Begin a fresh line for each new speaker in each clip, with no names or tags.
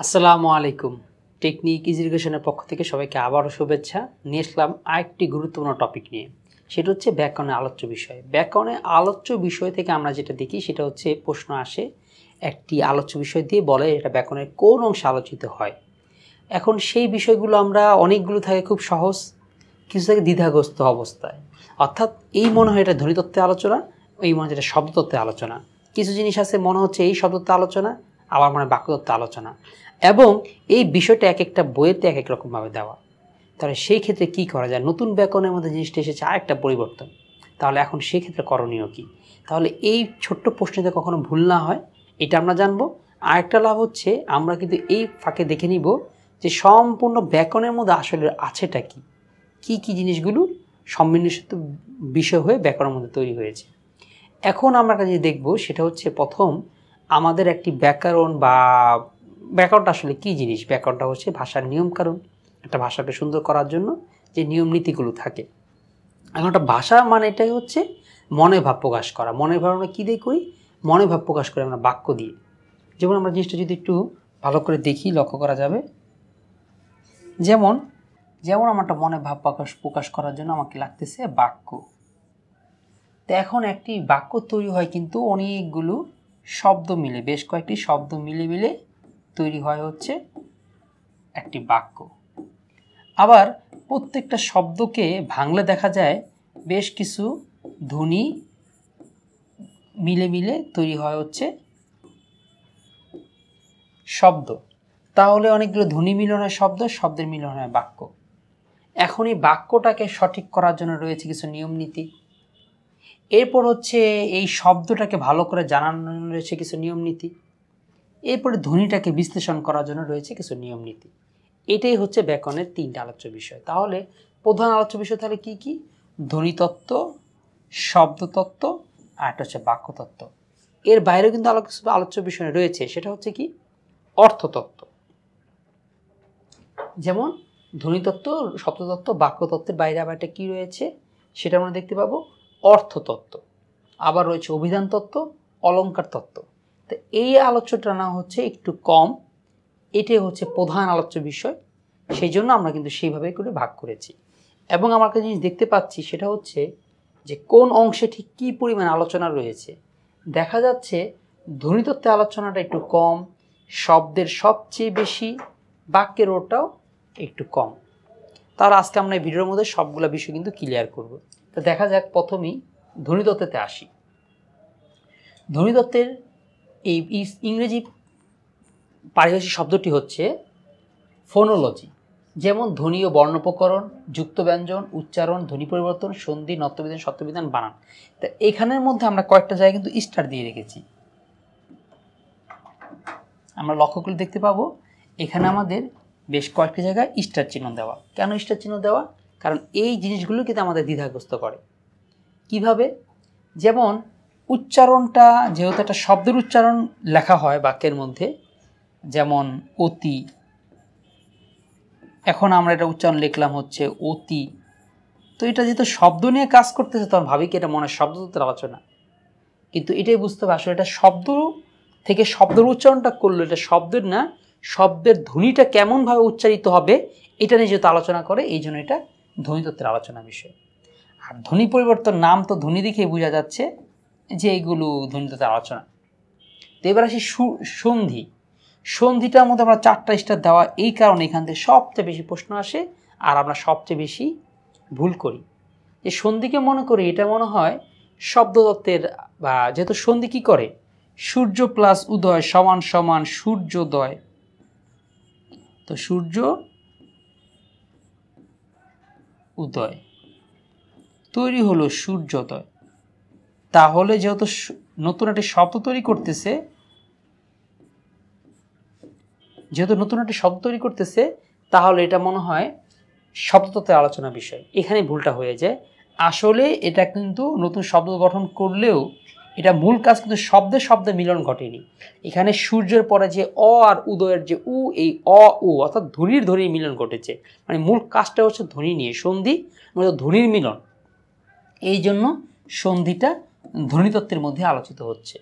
আসসালামু আলাইকুম। টেকনিক ইজিরিগেশনের পক্ষ থেকে সবাইকে আবারও শুভেচ্ছা। নিয়ে আসলাম আরেকটি গুরুত্বপূর্ণ টপিক নিয়ে। সেটা হচ্ছে ব্যাকরণের আলোচ্য বিষয়। ব্যাকরণের আলোচ্য বিষয় থেকে আমরা যেটা দেখি, সেটা হচ্ছে প্রশ্ন আসে, একটি আলোচ্য বিষয় দিয়ে বলে এটা ব্যাকরণের কোন অংশে আলোচিত হয়। এখন সেই বিষয়গুলো আমরা অনেকগুলো থাকে খুব সহজ, কিছু থাকে দ্বিধাগ্রস্ত অবস্থায়। অর্থাৎ এই মনে হয় এটা ধ্বনিতত্ত্বে আলোচনা, এই মনে হয় এটা শব্দতত্ত্বের আলোচনা। কিছু জিনিস আছে, মনে হচ্ছে এই শব্দতত্ত্বের আলোচনা আবার মনে হয় আলোচনা। এবং এই বিষয়টা এক একটা বইয়েতে এক এক রকমভাবে দেওয়া। তাহলে সেই ক্ষেত্রে কি করা যায়? নতুন ব্যাকরণের মধ্যে জিনিসটা এসেছে, আরেকটা পরিবর্তন। তাহলে এখন সেই ক্ষেত্রে করণীয় কী? তাহলে এই ছোট্ট প্রশ্নতে কখনো ভুল না হয়, এটা আমরা জানব। আরেকটা লাভ হচ্ছে, আমরা কিন্তু এই ফাঁকে দেখে নিব যে সম্পূর্ণ ব্যাকরণের মধ্যে আসলে আছেটা কি? কি কি জিনিসগুলো সম্মিলিত বিষয় হয়ে ব্যাকরণের মধ্যে তৈরি হয়েছে? এখন আমরা কাজে দেখব, সেটা হচ্ছে প্রথম আমাদের একটি ব্যাকরণ বা ব্যাকরণটা আসলে কি জিনিস? ব্যাকরণটা হচ্ছে ভাষার নিয়ম কারণ একটা ভাষাকে সুন্দর করার জন্য যে নিয়ম নীতিগুলো থাকে। এখন একটা ভাষা মানে এটাই হচ্ছে মনে ভাব প্রকাশ করা। মনের ভাব আমরা কী দিয়ে করি? মনে ভাব প্রকাশ করি আমরা বাক্য দিয়ে। যেমন আমরা জিনিসটা যদি একটু ভালো করে দেখি, লক্ষ্য করা যাবে। যেমন যেমন আমার একটা মনে ভাব প্রকাশ প্রকাশ করার জন্য আমাকে লাগতেছে বাক্য। তো এখন একটি বাক্য তৈরি হয় কিন্তু অনেকগুলো শব্দ মিলে, বেশ কয়েকটি শব্দ মিলে মিলে তৈরি হয় হচ্ছে একটি বাক্য। আবার প্রত্যেকটা শব্দকে ভাঙলে দেখা যায় বেশ কিছু ধ্বনি মিলে মিলে তৈরি হয় হচ্ছে শব্দ। তাহলে অনেকগুলো ধ্বনি মিলন হয় শব্দ, শব্দের মিলন হয় বাক্য। এখন এই বাক্যটাকে সঠিক করার জন্য রয়েছে কিছু নিয়ম নীতি এরপর হচ্ছে এই শব্দটাকে ভালো করে জানার জন্য রয়েছে কিছু নিয়ম নীতি। এরপরে ধ্বনিটাকে বিশ্লেষণ করার জন্য রয়েছে কিছু নিয়ম নীতি। এটাই হচ্ছে ব্যাকরণের তিনটা আলোচ্য বিষয়। তাহলে প্রধান আলোচ্য বিষয় তাহলে কি কি? ধ্বনিতত্ত্ব, শব্দতত্ত্ব, আর একটা হচ্ছে বাক্যতত্ত্ব। এর বাইরেও কিন্তু আলোচ্য আলোচ্য বিষয় রয়েছে, সেটা হচ্ছে কি? অর্থতত্ত্ব। যেমন ধ্বনিতত্ত্ব, শব্দতত্ত্ব, বাক্যতত্ত্বের বাইরে আবার একটা কী রয়েছে? সেটা আমরা দেখতে পাবো। অর্থতত্ত্ব, আবার রয়েছে অভিধান তত্ত্ব অলঙ্কার তত্ত্ব তো এই আলোচ্যটা না হচ্ছে একটু কম, এটাই হচ্ছে প্রধান আলোচ্য বিষয়, সেই জন্য আমরা কিন্তু সেইভাবে করে ভাগ করেছি। এবং আমরা একটা জিনিস দেখতে পাচ্ছি, সেটা হচ্ছে যে কোন অংশে ঠিক কী পরিমাণ আলোচনা রয়েছে। দেখা যাচ্ছে ধ্বনিতত্ত্বে আলোচনাটা একটু কম, শব্দের সবচেয়ে বেশি বাক্যের ওটাও একটু কম। তার আজকে আমরা এই ভিডিওর মধ্যে সবগুলো বিষয় কিন্তু ক্লিয়ার করব। তো দেখা যাক প্রথমেই ধ্বনিতত্ত্বেতে আসি। ধ্বনিতত্ত্বের এই ইংরেজি পারিভাষিক শব্দটি হচ্ছে ফোনোলজি যেমন ধ্বনি ও বর্ণোপকরণ, যুক্ত ব্যঞ্জন, উচ্চারণ, ধ্বনি পরিবর্তন, সন্ধি নত্যবিধান সত্যবিধান, বানান। তা এখানের মধ্যে আমরা কয়েকটা জায়গায় কিন্তু স্টার দিয়ে রেখেছি। আমরা লক্ষ্য করে দেখতে পাবো, এখানে আমাদের বেশ কয়েকটি জায়গায় স্টার চিহ্ন দেওয়া। কেন স্টার চিহ্ন দেওয়া? কারণ এই জিনিসগুলো কিন্তু আমাদের দ্বিধাগ্রস্ত করে। কীভাবে? যেমন উচ্চারণটা, যেহেতু একটা শব্দের উচ্চারণ লেখা হয় বাক্যের মধ্যে, যেমন অতি। এখন আমরা এটা উচ্চারণ লিখলাম হচ্ছে অতি। তো এটা যেহেতু শব্দ নিয়ে কাজ করতেছে, তখন ভাবি কি এটা মনে শব্দতত্ত্বের আলোচনা? কিন্তু এটাই বুঝতে হবে, আসলে এটা শব্দ থেকে শব্দের উচ্চারণটা করল, এটা শব্দের না, শব্দের ধ্বনিটা কেমনভাবে উচ্চারিত হবে, এটা নিয়ে যেহেতু আলোচনা করে, এই জন্য এটা ধ্বনিতত্ত্বের আলোচনা বিষয়। আর ধ্বনি পরিবর্তন নাম তো ধ্বনি দেখেই বোঝা যাচ্ছে যে এইগুলো ধ্বনিতত্ত্বের আলোচনা। তো এবার আসি সন্ধি। সন্ধিটার মধ্যে আমরা চারটা স্টার দেওয়া এই কারণে এখান থেকে সবচেয়ে বেশি প্রশ্ন আসে আর আমরা সবচেয়ে বেশি ভুল করি। যে সন্ধিকে মনে করি এটা মনে হয় শব্দতত্ত্বের বা যেহেতু সন্ধি কী করে? সূর্য প্লাস উদয় সমান সমান সূর্যোদয়। তো সূর্য উদয়। তৈরি হলো সূর্যোদয়। তাহলে যেহেতু নতুন একটি শব্দ তৈরি করতেছে, যেহেতু নতুন একটি শব্দ তৈরি করতেছে, তাহলে এটা মনে হয় শব্দতত্ত্বের আলোচনা বিষয়। এখানে ভুলটা হয়ে যায়। আসলে এটা কিন্তু নতুন শব্দ গঠন করলেও এটা মূল কাজ কিন্তু শব্দে শব্দে মিলন ঘটেনি। এখানে সূর্যের পরে যে অ আর উদয়ের যে উ, এই অ, উ, অর্থাৎ ধ্বনির ধ্বনির মিলন ঘটেছে। মানে মূল কাজটা হচ্ছে ধ্বনি নিয়ে, সন্ধি মূলত ধ্বনির মিলন। এই জন্য সন্ধিটা ধ্বনিতত্ত্বের মধ্যে আলোচিত হচ্ছে।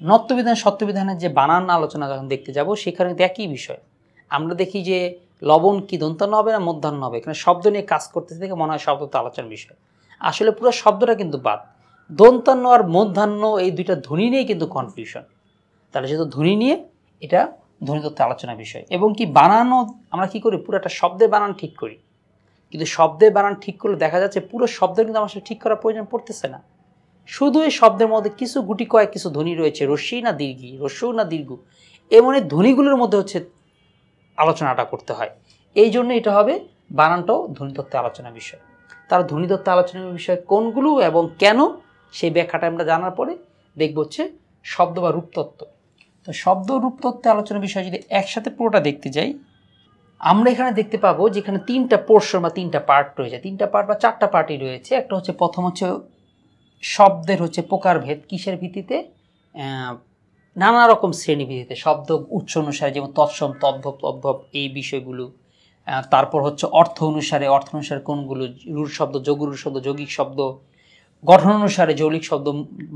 নত্যবিধান সত্যবিধানের যে বানান আলোচনা যখন দেখতে যাব, সেখানে একই বিষয়। আমরা দেখি যে লবণ কি দন্তান্ন হবে না মধ্যাহ্ন হবে এখানে শব্দ নিয়ে কাজ করতেছে দেখে মনে হয় শব্দ তো আলোচনার বিষয়। আসলে পুরো শব্দটা কিন্তু বাদ। দন্তান্ন আর মধ্যাহ্ন এই দুইটা ধ্বনি নিয়ে কিন্তু কনফিউশন তাহলে যেহেতু ধ্বনি নিয়ে এটা ধ্বনিতত্ত্ব আলোচনার বিষয়। এবং কি বানানো, আমরা কি করি? পুরো একটা শব্দের বানান ঠিক করি। কিন্তু শব্দের বানান ঠিক করলে দেখা যাচ্ছে পুরো শব্দ কিন্তু আমার ঠিক করার প্রয়োজন পড়তেছে না। শুধু এই শব্দের মধ্যে কিছু গুটি কয়েক কিছু ধ্বনি রয়েছে, রশ্মি না দীর্ঘি, রস্যু না দীর্ঘ। এমন এই ধ্বনিগুলোর মধ্যে হচ্ছে আলোচনাটা করতে হয়। এই জন্য এটা হবে বানানটাও ধ্বনিতত্ত্বে আলোচনা বিষয়। তার ধ্বনিতত্ত্বে আলোচনার বিষয় কোনগুলো এবং কেন সেই ব্যাখ্যাটা আমরা জানার পরে দেখব হচ্ছে শব্দ বা রূপতত্ত্ব। তো শব্দ রূপতত্ত্বে আলোচনা বিষয় যদি একসাথে পুরোটা দেখতে যাই, আমরা এখানে দেখতে পাবো যেখানে তিনটা পোর্শন বা তিনটা পার্ট রয়েছে। তিনটা পার্ট বা চারটা পার্টই রয়েছে। একটা হচ্ছে প্রথম হচ্ছে শব্দের হচ্ছে প্রকারভেদ, কিসের ভিত্তিতে? নানা রকম শ্রেণি ভিত্তিতে শব্দ উচ্চ অনুসারে যেমন তৎসম, তদ্ভব তদ্ভব এই বিষয়গুলো। তারপর হচ্ছে অর্থ অনুসারে অর্থ অনুসারে কোনগুলো? রুর শব্দ যোগুরুর শব্দ, যৌগিক শব্দ গঠন অনুসারে যৌলিক শব্দ,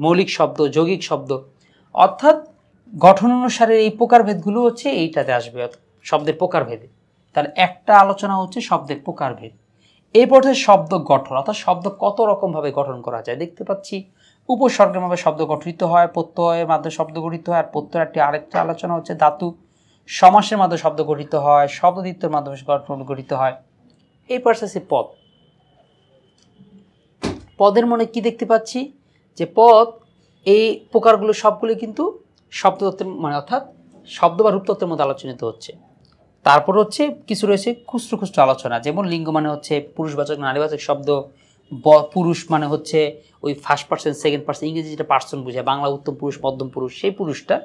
মৌলিক শব্দ, যৌগিক শব্দ। অর্থাৎ গঠন অনুসারে এই প্রকারভেদগুলো হচ্ছে এইটাতে আসবে, শব্দের প্রকারভেদে। তাহলে একটা আলোচনা হচ্ছে শব্দের প্রকারভেদ। এই পর্যায়ে শব্দ গঠন, অর্থাৎ শব্দ কত রকমভাবে গঠন করা যায়, দেখতে পাচ্ছি। উপসর্গের মাধ্যমে শব্দ গঠিত হয়, প্রত্যয়ের মাধ্যমে শব্দ গঠিত হয়, আর প্রত্যয়ের একটি আরেকটা আলোচনা হচ্ছে ধাতু। সমাসের মাধ্যমে শব্দ গঠিত হয় শব্দদিত্যের মাধ্যমে গঠন গঠিত হয়। এই পার্সেসে পদ পদের মনে কি দেখতে পাচ্ছি? যে পদ, এই প্রকারগুলো সবগুলো কিন্তু শব্দতত্ত্বের মানে অর্থাৎ শব্দ বা রূপতত্ত্বের মধ্যে আলোচনিত হচ্ছে। তারপর হচ্ছে কিছু রয়েছে খুচরো খুচরো আলোচনা, যেমন লিঙ্গ মানে হচ্ছে পুরুষবাচক নারীবাচক শব্দ, ব, পুরুষ মানে হচ্ছে ওই ফার্স্ট পার্সন সেকেন্ড পার্সন ইংরেজি যেটা পার্সন বোঝায়, বাংলা উত্তম পুরুষ, মধ্যম পুরুষ, সেই পুরুষটা।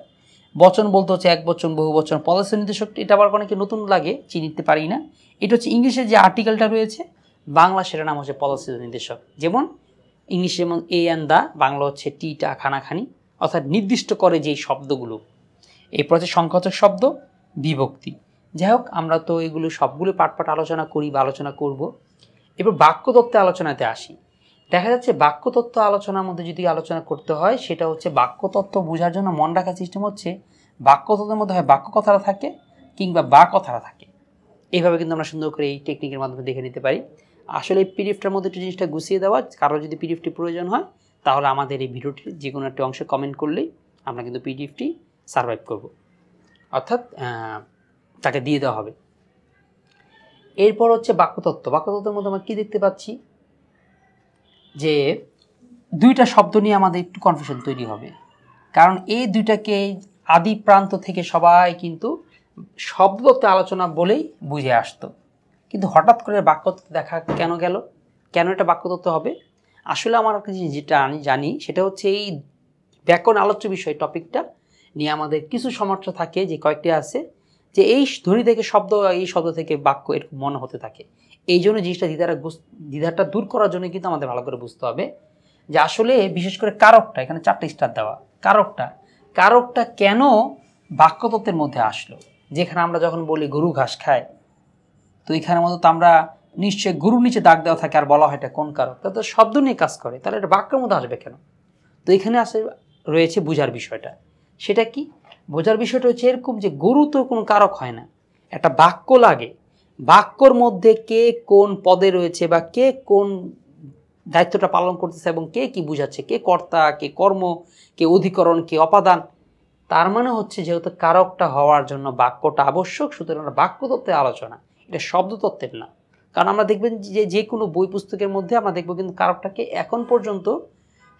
বচন বলতে হচ্ছে এক বচন, বহু বচন পদার্থ নির্দেশক, এটা আবার অনেকে নতুন লাগে, চিনিতে পারি না। এটা হচ্ছে ইংলিশের যে আর্টিকেলটা রয়েছে, বাংলা সেটা নাম হচ্ছে পদার্থ নির্দেশক। যেমন ইংলিশে যেমন এ অ্যান্ড দা বাংলা হচ্ছে টিটা খানাখানি। অর্থাৎ নির্দিষ্ট করে যেই শব্দগুলো। এরপর হচ্ছে সংখ্যাচক শব্দ, বিভক্তি। যাই হোক, আমরা তো এগুলো সবগুলো পাট পাট আলোচনা করি বা আলোচনা করব। এবার বাক্যতত্ত্বে আলোচনাতে আসি। দেখা যাচ্ছে বাক্যতত্ত্ব আলোচনার মধ্যে যদি আলোচনা করতে হয়, সেটা হচ্ছে বাক্যতত্ত্ব বোঝার জন্য মন রাখার সিস্টেম হচ্ছে বাক্যতত্ত্বের মধ্যে হয় বাক্য কথাটা থাকে কিংবা বা কথাটা থাকে। এইভাবে কিন্তু আমরা সুন্দর করে এই টেকনিকের মাধ্যমে দেখে নিতে পারি। আসলে এই পিডিএফটার মধ্যে একটু জিনিসটা গুছিয়ে দেওয়া, কারও যদি পিডিএফটি প্রয়োজন হয়, তাহলে আমাদের এই ভিডিওটির যে কোনো একটা অংশে কমেন্ট করলেই আমরা কিন্তু পিডিএফটি সার্ভাইভ করব। অর্থাৎ তাকে দিয়ে দেওয়া হবে। এরপর হচ্ছে বাক্যতত্ত্ব। বাক্যতত্ত্বের মধ্যে আমরা কী দেখতে পাচ্ছি? যে দুইটা শব্দ নিয়ে আমাদের একটু কনফিউশন তৈরি হবে। কারণ এই দুইটাকে আদি প্রান্ত থেকে সবাই কিন্তু শব্দতত্ত্বে আলোচনা বলেই বুঝে আসতো। কিন্তু হঠাৎ করে বাক্যতত্ত্ব দেখা কেন গেল? কেন এটা বাক্যতত্ত্ব হবে? আসলে আমার কাছে যেটা আমি জানি, সেটা হচ্ছে এই ব্যাকরণ আলোচ্য বিষয় টপিকটা নিয়ে আমাদের কিছু সমস্যা থাকে, যে কয়েকটি আছে, যে এই ধ্বনি থেকে শব্দ, এই শব্দ থেকে বাক্য এরকম মনে হতে থাকে। এই জন্য জিনিসটা দ্বিধাটা দ্বিধাটা দূর করার জন্য কিন্তু আমাদের ভালো করে বুঝতে হবে, যে আসলে বিশেষ করে কারকটা, এখানে চারটে স্টার দেওয়া, কারকটা কারকটা কেন বাক্যতত্ত্বের মধ্যে আসলো? যেখানে আমরা যখন বলি গরু ঘাস খায় তো এখানের মতো তো আমরা নিশ্চয়ই গরুর নিচে দাগ দেওয়া থাকে আর বলা হয় এটা কোন কারক তা তো শব্দ নিয়ে কাজ করে। তাহলে এটা বাক্যের মধ্যে আসবে কেন? তো এখানে আসে, রয়েছে বোঝার বিষয়টা। সেটা কি? বোঝার বিষয়টা হচ্ছে এরকম যে গরু তো কোনো কারক হয় না। একটা বাক্য লাগে। বাক্যর মধ্যে কে কোন পদে রয়েছে বা কে কোন দায়িত্বটা পালন করতেছে এবং কে কি বুঝাচ্ছে? কে কর্তা, কে কর্ম, কে অধিকরণ, কে অপাদান? তার মানে হচ্ছে যেহেতু কারকটা হওয়ার জন্য বাক্যটা আবশ্যক, সুতরাং বাক্যতত্ত্বের আলোচনা। এটা শব্দতত্ত্বের না কারণ আমরা দেখবেন যে যে কোনো বই পুস্তকের মধ্যে আমরা দেখব কিন্তু কারকটাকে এখন পর্যন্ত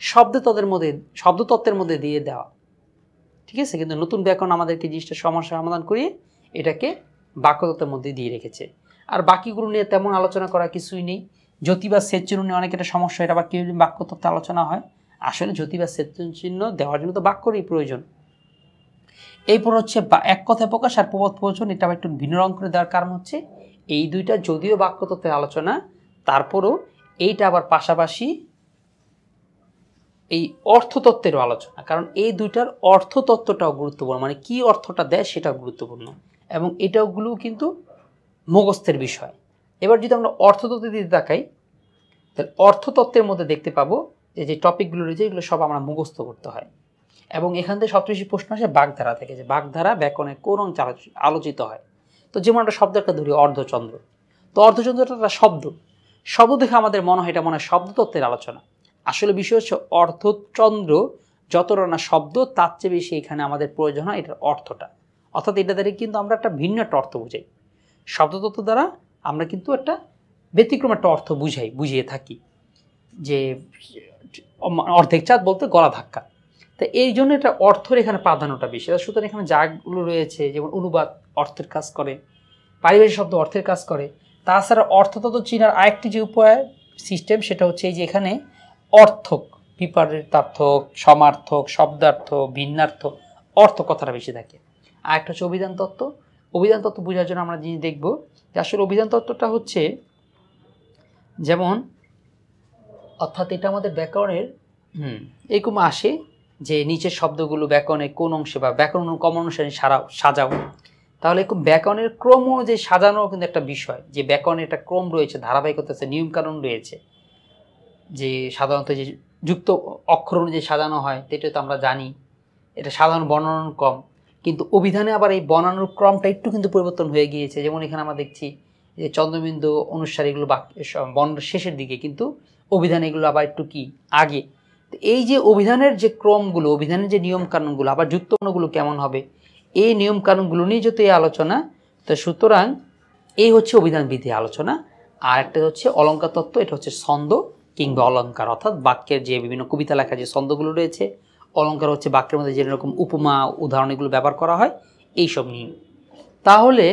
শব্দতত্ত্বের মধ্যে শব্দতত্ত্বের মধ্যে দিয়ে দেওয়া। ঠিক আছে? কিন্তু নতুন ব্যাকরণ আমাদেরকে জিনিসটা সমস্যা সমাধান করিয়ে এটাকে বাক্যতত্ত্বের মধ্যে দিয়ে রেখেছে। আর বাকিগুলো নিয়ে তেমন আলোচনা করা কিছুই নেই। জ্যোতি বা সেচ চিহ্ন নিয়ে অনেক একটা সমস্যা, এটা বাক্যতত্ত্বে আলোচনা হয়, আসলে জ্যোতি বা সেচ চিহ্ন দেওয়ার জন্য তো বাক্যরই প্রয়োজন। এরপর হচ্ছে এক কথায় প্রকাশ আর প্রবাদ প্রয়োজন এটা একটু ভিন্ন রং করে দেওয়ার কারণ হচ্ছে এই দুইটা যদিও বাক্যতত্ত্বের আলোচনা, তারপরও এইটা আবার পাশাপাশি এই অর্থতত্ত্বেরও আলোচনা। কারণ এই দুইটার অর্থতত্ত্বটাও গুরুত্বপূর্ণ মানে কি অর্থটা দেয় সেটাও গুরুত্বপূর্ণ এবং এটাগুলো কিন্তু মুখস্থের বিষয়। এবার যদি আমরা অর্থতত্ত্বের দিতে তাকাই, তাহলে অর্থতত্ত্বের মধ্যে দেখতে পাবো যে যে টপিকগুলো রয়েছে, এগুলো সব আমরা মুখস্থ করতে হয়। এবং এখান থেকে সবচেয়ে বেশি প্রশ্ন আসে বাগধারা থেকে, যে বাগধারা ব্যাকরণে কোন অংশে আলোচ- আলোচিত হয়? তো যেমন একটা শব্দ একটা ধরি, অর্ধচন্দ্র। তো অর্ধচন্দ্রটা একটা শব্দ। শব্দ দেখে আমাদের মনে হয় এটা মনে হয় শব্দতত্ত্বের আলোচনা। আসলে বিষয় হচ্ছে অর্ধচন্দ্র যতটা না শব্দ, তার চেয়ে বেশি এখানে আমাদের প্রয়োজন হয় এটার অর্থটা। অর্থাৎ এটা দ্বারা কিন্তু আমরা একটা ভিন্ন একটা অর্থ বুঝাই। শব্দতত্ত্ব দ্বারা আমরা কিন্তু একটা ব্যতিক্রম একটা অর্থ বুঝাই, বুঝিয়ে থাকি। যে, অর্ধেক চাঁদ বলতে গলা ধাক্কা। তো এই জন্য এটা অর্থের এখানে প্রাধান্যটা বেশি। সুতরাং এখানে যাগুলো রয়েছে, যেমন অনুবাদ অর্থের কাজ করে, পারিবারিক শব্দ অর্থের কাজ করে, তাছাড়া অর্থতত্ত্ব চিনার আরেকটি যে উপায় সিস্টেম সেটা হচ্ছে এই যে এখানে অর্থক বিপরীতার্থক সমার্থক, শব্দার্থ, ভিন্নার্থ অর্থ কথাটা বেশি থাকে। আর একটা হচ্ছে অভিধান তত্ত্ব। অভিধান তত্ত্ব বোঝার জন্য আমরা জিনিস দেখব যে আসলে অভিধান তত্ত্বটা হচ্ছে যেমন, অর্থাৎ এটা আমাদের ব্যাকরণের, হুম, এরকম আসে যে নিচের শব্দগুলো ব্যাকরণে কোন অংশে বা ব্যাকরণ কম অনুসারে সারা সাজাও তাহলে ব্যাকরণের ক্রম যে সাজানো কিন্তু একটা বিষয়, যে ব্যাকরণের একটা ক্রম রয়েছে ধারাবাহিকতা আছে নিয়মকানুন রয়েছে। যে সাধারণত যে যুক্ত অক্ষর অনুযায়ী সাজানো হয় সেটা তো আমরা জানি। এটা সাধারণ বর্ণনার ক্রম। কিন্তু অভিধানে আবার এই বর্ণানুর ক্রমটা একটু কিন্তু পরিবর্তন হয়ে গিয়েছে। যেমন এখানে আমরা দেখছি যে চন্দ্রবিন্দু অনুসারে এগুলো বাক্য বর্ণ শেষের দিকে, কিন্তু অভিধান এগুলো আবার একটু কি? আগে। এই যে অভিধানের যে ক্রমগুলো, অভিধানের যে নিয়ম কানুনগুলো আবার যুক্তগুলো কেমন হবে, এই নিয়ম কানুনগুলো নিয়ে যেহেতু এই আলোচনা, তো সুতরাং এই হচ্ছে অভিধান বিধি আলোচনা, আর একটা হচ্ছে অলঙ্কার তত্ত্ব এটা হচ্ছে ছন্দ কিংবা অলঙ্কার, অর্থাৎ বাক্যের যে বিভিন্ন কবিতা লেখা যে ছন্দগুলো রয়েছে, অলঙ্কার হচ্ছে বাক্যের মধ্যে যেরকম উপমা, উদাহরণ এগুলো ব্যবহার করা হয়, এইসব নিয়ে। তাহলে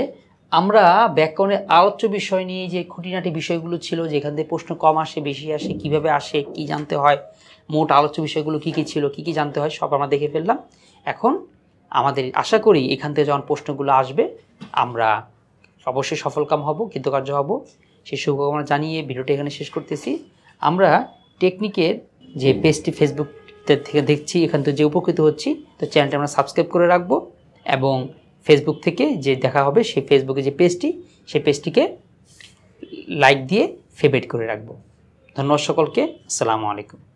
আমরা ব্যাকরণের আলোচ্য বিষয় নিয়ে যে খুঁটিনাটি বিষয়গুলো ছিল, যেখান থেকে প্রশ্ন কম আসে, বেশি আসে, কীভাবে আসে, কি জানতে হয় মোট আলোচ্য বিষয়গুলো কি কি ছিল, কি কি জানতে হয়, সব আমরা দেখে ফেললাম। এখন আমাদের আশা করি এখান থেকে যখন প্রশ্নগুলো আসবে, আমরা অবশ্যই সফলকাম হব, কৃতকার্য হব। সেই শুভকামনা জানিয়ে ভিডিওটি এখানে শেষ করতেছি। আমরা টেকনিকের যে পেজটি ফেসবুক থেকে দেখছি, এখান থেকে যে উপকৃত হচ্ছি, তো চ্যানেলটা আমরা সাবস্ক্রাইব করে রাখব এবং ফেসবুক থেকে যে দেখা হবে, সেই ফেসবুকে যে পেজটি, সেই পেজটিকে লাইক দিয়ে ফেভারিট করে রাখব। ধন্যবাদ সকলকে, আসসালামু আলাইকুম।